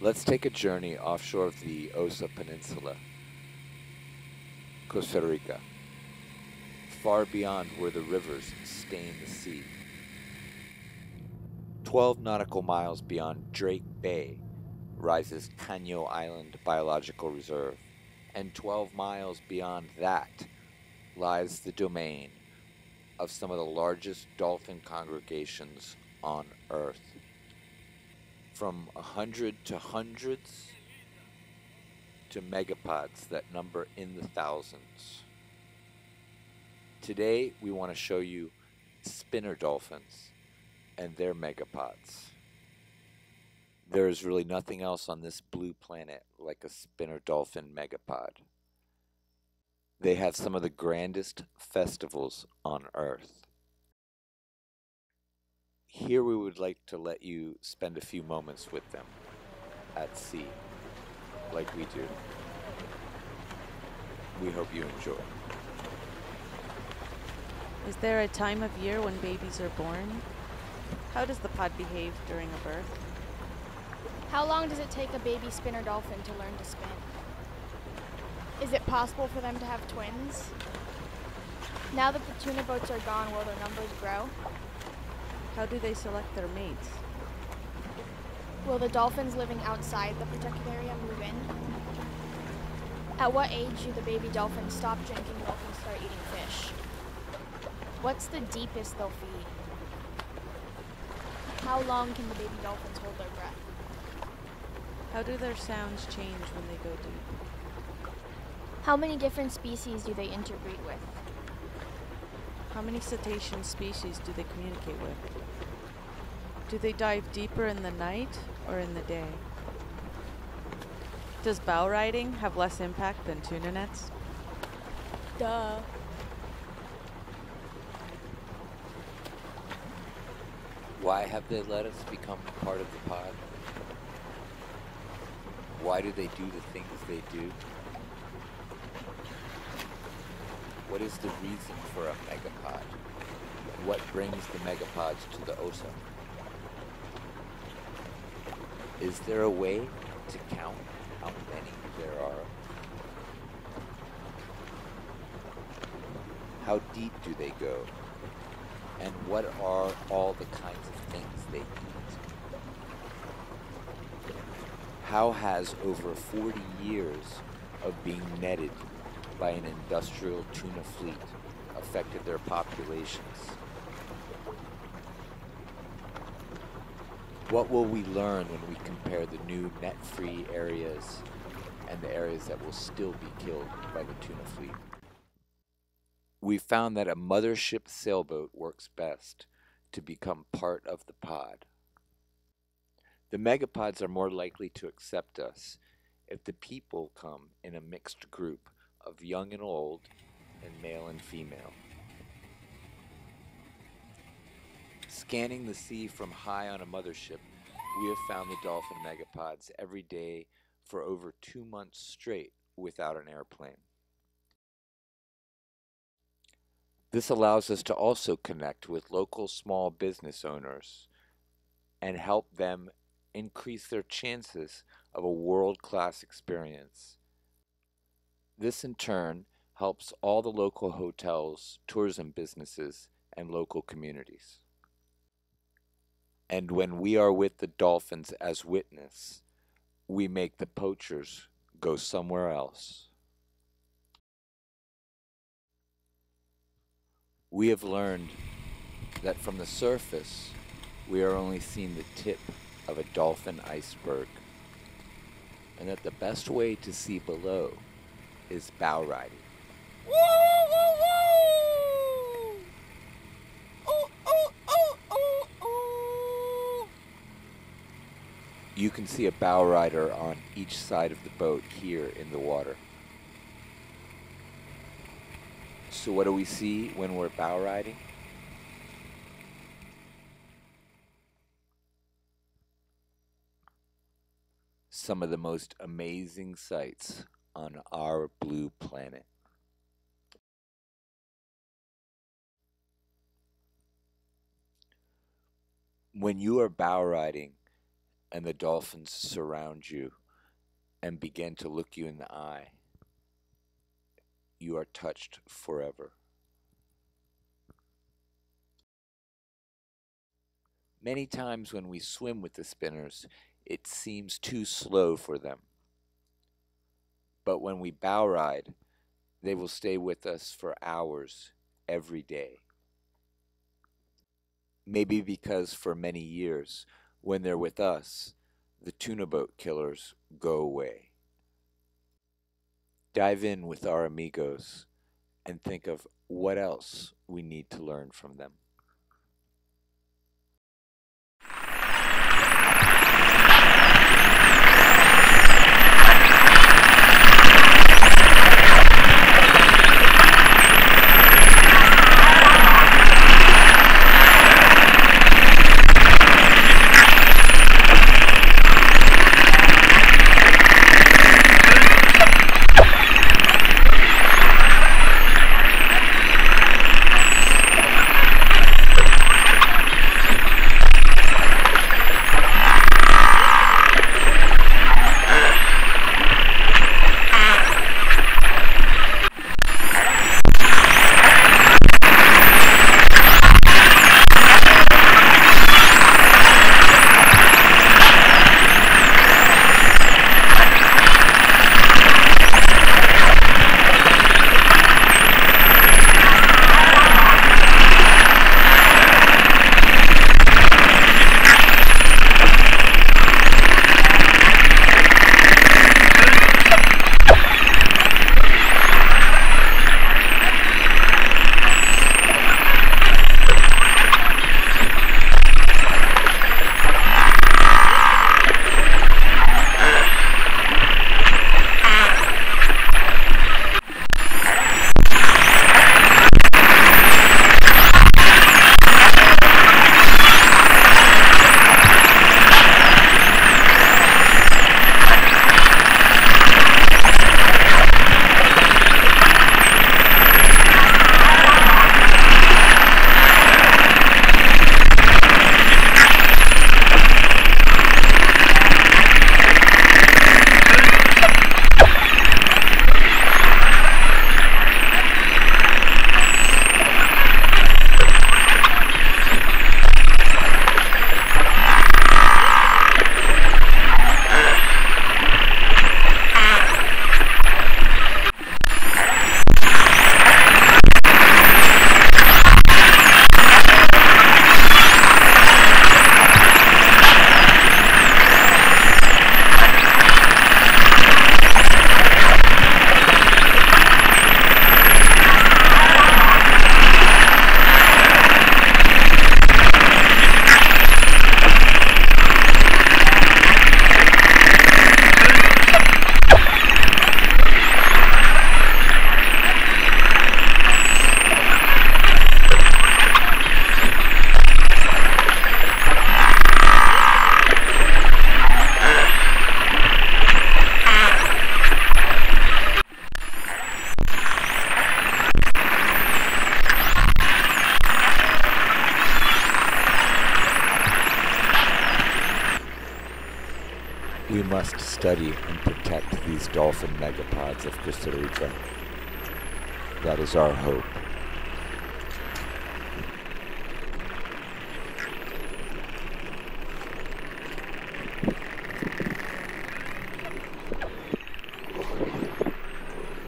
Let's take a journey offshore of the Osa Peninsula, Costa Rica, far beyond where the rivers stain the sea. 12 nautical miles beyond Drake Bay rises Caño Island Biological Reserve, and 12 miles beyond that lies the domain of some of the largest dolphin congregations on Earth. From a hundred to hundreds to megapods that number in the thousands. Today, we want to show you spinner dolphins and their megapods. There is really nothing else on this blue planet like a spinner dolphin megapod. They have some of the grandest festivals on Earth. Here we would like to let you spend a few moments with them at sea, like we do. We hope you enjoy. Is there a time of year when babies are born? How does the pod behave during a birth? How long does it take a baby spinner dolphin to learn to spin? Is it possible for them to have twins? Now that the tuna boats are gone, will their numbers grow? How do they select their mates? Will the dolphins living outside the protected area move in? At what age do the baby dolphins stop drinking milk and start eating fish? What's the deepest they'll feed? How long can the baby dolphins hold their breath? How do their sounds change when they go deep? How many different species do they interbreed with? How many cetacean species do they communicate with? Do they dive deeper in the night or in the day? Does bow riding have less impact than tuna nets? Duh. Why have they let us become part of the pod? Why do they do the things they do? What is the reason for a megapod? What brings the megapods to the OSA? Is there a way to count how many there are? How deep do they go? And what are all the kinds of things they eat? How has over 40 years of being netted by an industrial tuna fleet affected their populations? What will we learn when we compare the new net-free areas and the areas that will still be killed by the tuna fleet? We found that a mothership sailboat works best to become part of the pod. The megapods are more likely to accept us if the people come in a mixed group of young and old and male and female. Scanning the sea from high on a mothership, we have found the dolphin megapods every day for over two months straight without an airplane. This allows us to also connect with local small business owners and help them increase their chances of a world-class experience. This in turn helps all the local hotels, tourism businesses, and local communities. And when we are with the dolphins as witness, we make the poachers go somewhere else. We have learned that from the surface, we are only seeing the tip of a dolphin iceberg, and that the best way to see below is bow riding. You can see a bow rider on each side of the boat here in the water. So what do we see when we're bow riding? Some of the most amazing sights on our blue planet. When you are bow riding and the dolphins surround you and begin to look you in the eye, you are touched forever. Many times when we swim with the spinners, it seems too slow for them. But when we bow ride, they will stay with us for hours every day. Maybe because for many years, when they're with us, the tuna boat killers go away. Dive in with our amigos and think of what else we need to learn from them. Study and protect these dolphin megapods of Costa Rica. That is our hope.